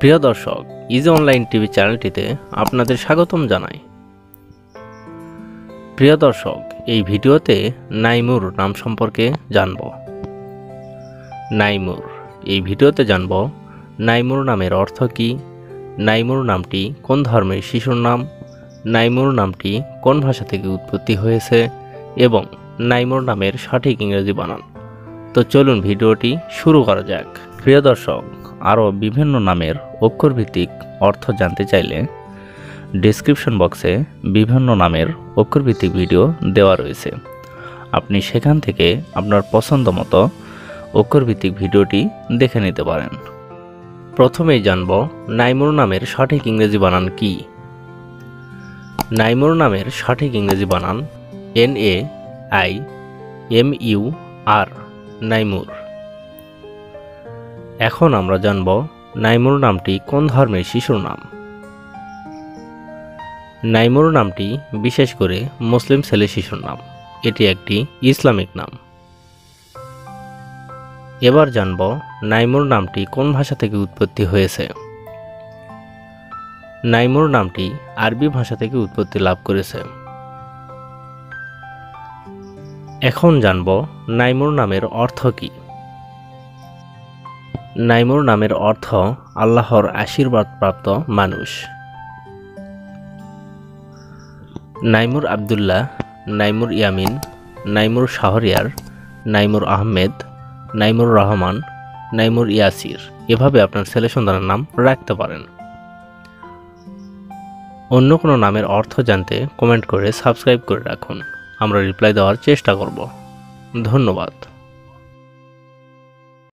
প্রিয় দর্শক easy online TV চ্যানেলটিতে আপনাদের স্বাগতম জানাই। প্রিয় দর্শক, এই ভিডিওতে নাইমুর নাম সম্পর্কে জানব। নাইমুর, এই ভিডিওতে জানব নাইমুর নামের অর্থ কী, নাইমুর নামটি কোন ধর্মের শিশুর নাম, নাইমুর নামটি কোন ভাষা থেকে উৎপত্তি হয়েছে, এবং নাইমুর নামের সঠিক ইংরেজি বানান। তো চলুন ভিডিওটি শুরু করা যাক। প্রিয় দর্শক আরও বিভিন্ন নামের অক্ষরভিত্তিক অর্থ জানতে চাইলে ডেসক্রিপশন বক্সে বিভিন্ন নামের অক্ষরভিত্তিক ভিডিও দেওয়া রয়েছে। আপনি সেখান থেকে আপনার পছন্দ মতো অক্ষরভিত্তিক ভিডিওটি দেখে নিতে পারেন। প্রথমেই জানব নাইমুর নামের সঠিক ইংরেজি বানান কি? নাইমুর নামের সঠিক ইংরেজি বানান N A I M U R, Naimur. এখন আমরা জানব নাইমুর নামটি কোন ধর্মের শিশুর নাম। নাইমুর নামটি বিশেষ করে মুসলিম ছেলে শিশুর নাম। এটি একটি ইসলামিক নাম। এবার জানব নাইমুর নামটি কোন ভাষা থেকে উৎপত্তি হয়েছে। নাইমুর নামটি আরবি ভাষা থেকে উৎপত্তি লাভ করেছে। এখন জানব নাইমুর নামের অর্থ কী। নাইমুর নামের অর্থ আল্লাহর আশীর্বাদপ্রাপ্ত মানুষ। নাইমুর আবদুল্লাহ, নাইমুর ইয়ামিন, নাইমুর শাহরিয়ার, নাইমুর আহমেদ, নাইমুর রহমান, নাইমুর ইয়াসির এভাবে আপনার ছেলে সন্তানের নাম রাখতে পারেন। অন্য কোনো নামের অর্থ জানতে কমেন্ট করে সাবস্ক্রাইব করে রাখুন। আমরা রিপ্লাই দেওয়ার চেষ্টা করব। ধন্যবাদ।